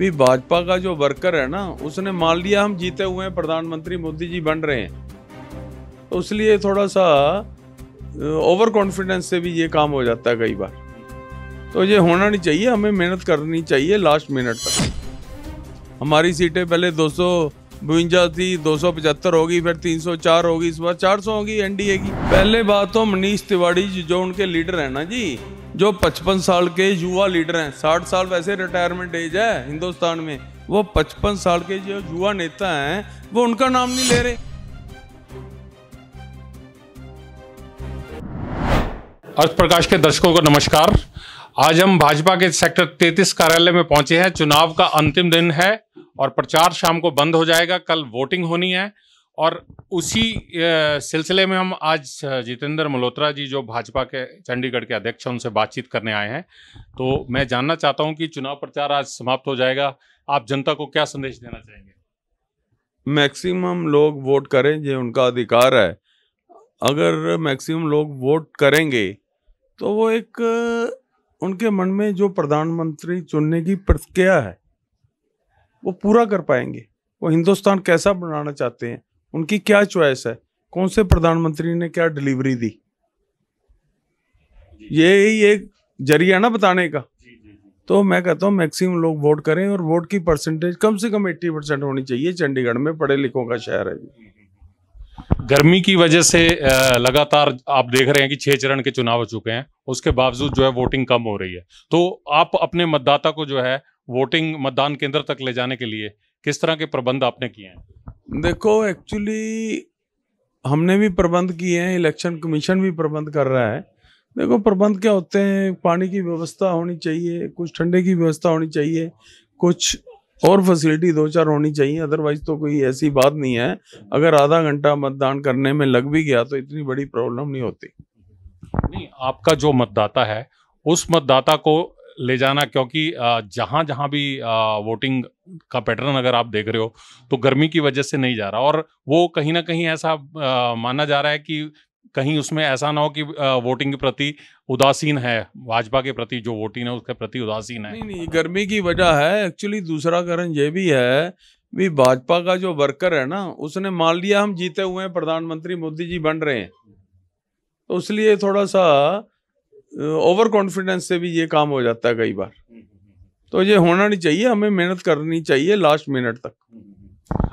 भी भाजपा का जो वर्कर है ना, उसने मान लिया हम जीते हुए हैं, प्रधानमंत्री मोदी जी बन रहे हैं। तो इसलिए थोड़ा सा ओवर कॉन्फिडेंस से भी ये काम हो जाता है कई बार। तो ये होना नहीं चाहिए, हमें मेहनत करनी चाहिए लास्ट मिनट तक। हमारी सीटें पहले 200 बुंजा थी 275 होगी, फिर 304 होगी, इस बार 400 होगी एनडीए की। पहले बात तो मनीष तिवाड़ी जी, जो उनके लीडर हैं ना जी जो 55 साल के युवा लीडर हैं 60 साल वैसे रिटायरमेंट एज है हिंदुस्तान में, वो 55 साल के जो युवा नेता हैं, वो उनका नाम नहीं ले रहे। अर्थ प्रकाश के दर्शकों को नमस्कार। आज हम भाजपा के सेक्टर 33 कार्यालय में पहुँचे हैं। चुनाव का अंतिम दिन है और प्रचार शाम को बंद हो जाएगा। कल वोटिंग होनी है। और उसी सिलसिले में हम आज जितेंद्र मल्होत्रा जी, जो भाजपा के चंडीगढ़ के अध्यक्ष हैं, उनसे बातचीत करने आए हैं। तो मैं जानना चाहता हूँ कि चुनाव प्रचार आज समाप्त हो जाएगा। आप जनता को क्या संदेश देना चाहेंगे? मैक्सिमम लोग वोट करें, ये उनका अधिकार है। अगर मैक्सिमम लोग वोट करेंगे तो वो एक, उनके मन में जो प्रधानमंत्री चुनने की प्रक्रिया है, वो पूरा कर पाएँगे। वो हिंदुस्तान कैसा बनाना चाहते हैं? उनकी क्या चॉइस है? कौन से प्रधानमंत्री ने क्या डिलीवरी दी? ये ही एक ज़रिया ना बताने का। तो मैं कहता हूँ मैक्सिमम लोग वोट करें और वोट की परसेंटेज कम से कम 80 परसेंट होनी चाहिए। चंडीगढ़ में पढ़े लिखों का शहर है गर्मी की वजह से लगातार आप देख रहे हैं कि छह चरण के चुनाव हो चुके हैं। उसके बावजूद जो है वोटिंग कम हो रही है। तो आप अपने मतदाता को जो है वोटिंग मतदान केंद्र तक ले जाने के लिए किस तरह के प्रबंध आपने किए हैं? देखो एक्चुअली हमने भी प्रबंध किए हैं इलेक्शन कमीशन भी प्रबंध कर रहा है। देखो, प्रबंध क्या होते हैं? पानी की व्यवस्था होनी चाहिए, कुछ ठंडे की व्यवस्था होनी चाहिए, कुछ और फैसिलिटी दो चार होनी चाहिए अदरवाइज़ तो कोई ऐसी बात नहीं है। अगर आधा घंटा मतदान करने में लग भी गया तो इतनी बड़ी प्रॉब्लम नहीं होती। नहीं, आपका जो मतदाता है, उस मतदाता को ले जाना, क्योंकि जहाँ जहाँ भी वोटिंग का पैटर्न अगर आप देख रहे हो तो गर्मी की वजह से नहीं जा रहा। और वो कहीं ना कहीं ऐसा माना जा रहा है कि कहीं उसमें ऐसा ना हो कि वोटिंग के प्रति उदासीन है, भाजपा के प्रति जो वोटिंग है उसके प्रति उदासीन है। नहीं नहीं, गर्मी की वजह है। एक्चुअली दूसरा कारण ये भी है, भी भाजपा का जो वर्कर है ना, उसने मान लिया हम जीते हुए हैं, प्रधानमंत्री मोदी जी बन रहे हैं। तो इसलिए थोड़ा सा ओवर कॉन्फिडेंस से भी ये काम हो जाता है कई बार। तो ये होना नहीं चाहिए हमें मेहनत करनी चाहिए लास्ट मिनट तक।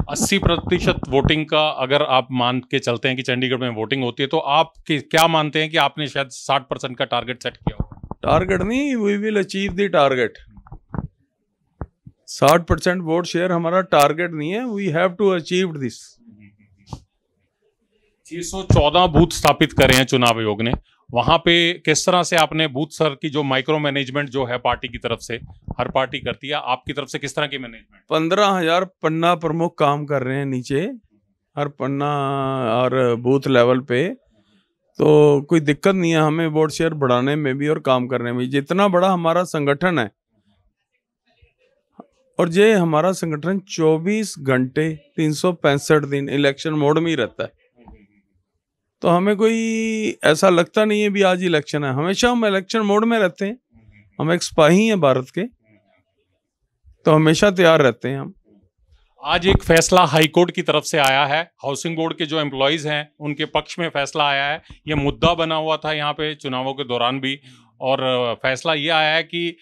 अस्सी प्रतिशत वोटिंग का अगर आप मान के चलते हैं कि चंडीगढ़ में वोटिंग होती है तो आप क्या मानते हैं कि आपने शायद साठ परसेंट का टारगेट सेट किया हो? टारगेट नहीं we will achieve the target साठ परसेंट वोट शेयर हमारा टारगेट नहीं है we have to achieve this 614 booth स्थापित करे हैं चुनाव आयोग ने। वहाँ पे किस तरह से आपने बूथ सर की जो माइक्रो मैनेजमेंट जो है पार्टी की तरफ़ से, हर पार्टी करती है, आपकी तरफ़ से किस तरह की मैनेजमेंट? पंद्रह हज़ार पन्ना प्रमुख काम कर रहे हैं नीचे, हर पन्ना और बूथ लेवल पे। तो कोई दिक्कत नहीं है, हमें वोट शेयर बढ़ाने में भी और काम करने में जितना बड़ा हमारा संगठन है, और ये हमारा संगठन 24 घंटे तीन सौ पैंसठ दिन इलेक्शन मोड में ही रहता है। तो हमें कोई ऐसा लगता नहीं है भी आज इलेक्शन है। हमेशा हम इलेक्शन मोड में रहते हैं। हम एक स्पाही हैं भारत के। तो हमेशा तैयार रहते हैं हम। आज एक फैसला हाई कोर्ट की तरफ़ से आया है। हाउसिंग बोर्ड के जो एम्प्लॉयज़ हैं, उनके पक्ष में फैसला आया है। ये मुद्दा बना हुआ था यहाँ पे चुनावों के दौरान भी। और फैसला ये आया है कि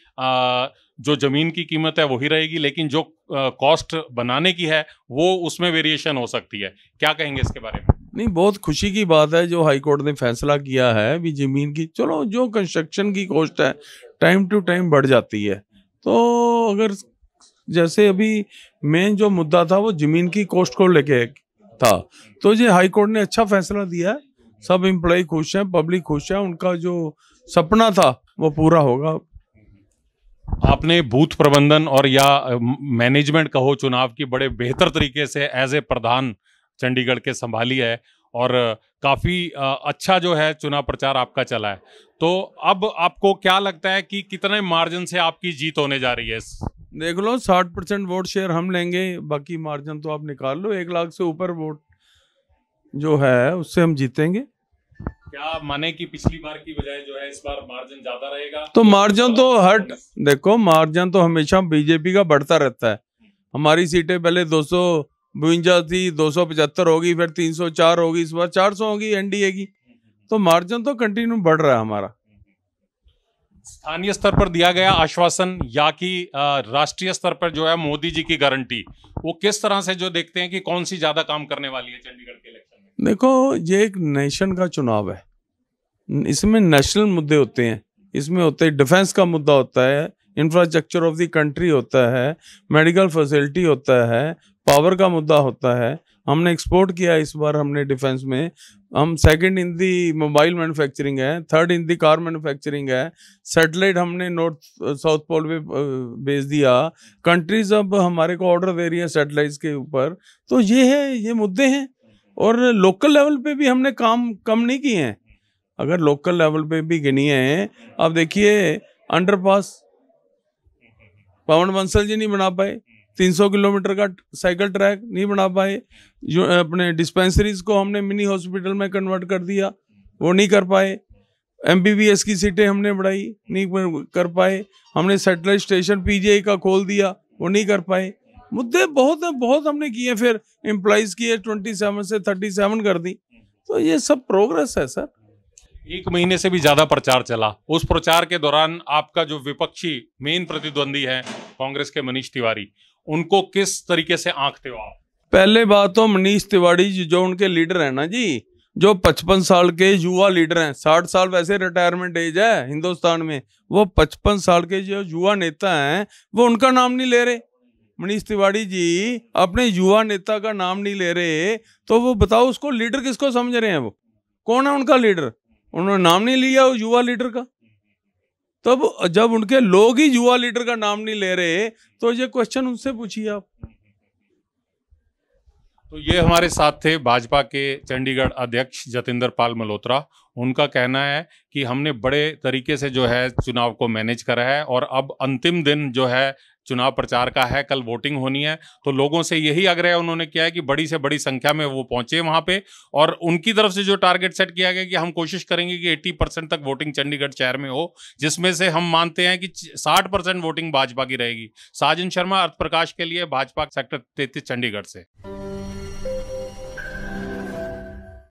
जो ज़मीन की कीमत है वही रहेगी, लेकिन जो कॉस्ट बनाने की है, वो उसमें वेरिएशन हो सकती है। क्या कहेंगे इसके बारे में? नहीं, बहुत खुशी की बात है जो हाई कोर्ट ने फैसला किया है भी ज़मीन की। चलो, जो कंस्ट्रक्शन की कॉस्ट है टाइम टू टाइम बढ़ जाती है। तो अगर जैसे अभी मेन जो मुद्दा था, वो ज़मीन की कॉस्ट को लेके था। तो ये हाई कोर्ट ने अच्छा फैसला दिया है। सब एम्प्लॉय खुश हैं पब्लिक खुश है, उनका जो सपना था, वो पूरा होगा। आपने बूथ प्रबंधन और या मैनेजमेंट कहो, चुनाव की बड़े बेहतर तरीके से एज ए प्रधान चंडीगढ़ के संभाली है और काफ़ी अच्छा जो है चुनाव प्रचार आपका चला है। तो अब आपको क्या लगता है कि कितने मार्जिन से आपकी जीत होने जा रही है देख लो साठ परसेंट वोट शेयर हम लेंगे बाकी मार्जिन तो आप निकाल लो एक लाख से ऊपर वोट जो है उससे हम जीतेंगे। क्या माने कि पिछली बार की बजाय जो है इस बार मार्जिन ज़्यादा रहेगा? तो मार्जिन तो हर देखो मार्जिन तो हमेशा बीजेपी का बढ़ता रहता है। हमारी सीटें पहले 200 बुंजा थी 275 होगी फिर 304 होगी इस बार 400 होगी एनडीए की। तो मार्जिन तो कंटिन्यू बढ़ रहा है हमारा। स्थानीय स्तर पर दिया गया आश्वासन या कि राष्ट्रीय स्तर पर जो है मोदी जी की गारंटी वो किस तरह से जो देखते हैं कि कौन सी ज़्यादा काम करने वाली है चंडीगढ़ के इलेक्शन में? देखो ये एक नेशन का चुनाव है। इसमें नेशनल मुद्दे होते हैं। इसमें होते हैं डिफेंस का मुद्दा होता है इंफ्रास्ट्रक्चर ऑफ़ द कंट्री होता है मेडिकल फैसिलिटी होता है पावर का मुद्दा होता है। हमने एक्सपोर्ट किया इस बार हमने डिफेंस में। हम second in the mobile manufacturing है third in the car manufacturing है। सेटेलाइट हमने नॉर्थ साउथ पोल पे भेज दिया। कंट्रीज़ अब हमारे को ऑर्डर दे रही है सेटेलाइट्स के ऊपर। तो ये है, ये मुद्दे हैं। और लोकल लेवल पे भी हमने काम कम नहीं किए हैं। अगर लोकल लेवल पे भी गिनिए हैं अब देखिए अंडरपास पवन बंसल जी नहीं बना पाए। 300 किलोमीटर का साइकिल ट्रैक नहीं बना पाए। जो अपने डिस्पेंसरीज को हमने मिनी हॉस्पिटल में कन्वर्ट कर दिया, वो नहीं कर पाए। एम की सीटें हमने बढ़ाई, नहीं कर पाए। हमने सेटेलाइट स्टेशन पीजीआई का खोल दिया, वो नहीं कर पाए। मुद्दे बहुत बहुत हमने किए, फिर एम्प्लॉज किए ट्वेंटी सेवन से थर्टी सेवन कर दी। तो ये सब प्रोग्रेस है, सर। एक महीने से भी ज़्यादा प्रचार चला। उस प्रचार के दौरान आपका जो विपक्षी मेन प्रतिद्वंदी है, कांग्रेस के मनीष तिवारी उनको किस तरीके से आंकते हो आप? पहले बात तो मनीष तिवाड़ी जी, जो उनके लीडर है ना जी, जो पचपन साल के युवा लीडर हैं, साठ साल वैसे रिटायरमेंट एज है हिंदुस्तान में, वो पचपन साल के जो युवा नेता हैं, वो उनका नाम नहीं ले रहे। मनीष तिवाड़ी जी, अपने युवा नेता का नाम नहीं ले रहे तो वो बताओ उसको लीडर किसको समझ रहे हैं वो? कौन है उनका लीडर? उन्होंने नाम नहीं लिया वो युवा लीडर का? तब जब उनके लोग ही युवा लीडर का नाम नहीं ले रहे तो ये क्वेश्चन उनसे पूछिए आप। तो ये हमारे साथ थे भाजपा के चंडीगढ़ अध्यक्ष जतिंदर पाल मल्होत्रा। उनका कहना है कि हमने बड़े तरीके से जो है चुनाव को मैनेज करा है और अब अंतिम दिन जो है चुनाव प्रचार का है, कल वोटिंग होनी है। तो लोगों से यही आग्रह उन्होंने किया है कि बड़ी से बड़ी संख्या में वो पहुँचे वहाँ पे और उनकी तरफ़ से जो टारगेट सेट किया गया कि हम कोशिश करेंगे कि 80 परसेंट तक वोटिंग चंडीगढ़ शहर में हो, जिसमें से हम मानते हैं कि 60 परसेंट वोटिंग भाजपा की रहेगी। साजन शर्मा अर्थ प्रकाश के लिए भाजपा सेक्टर तैतीस, चंडीगढ़ से।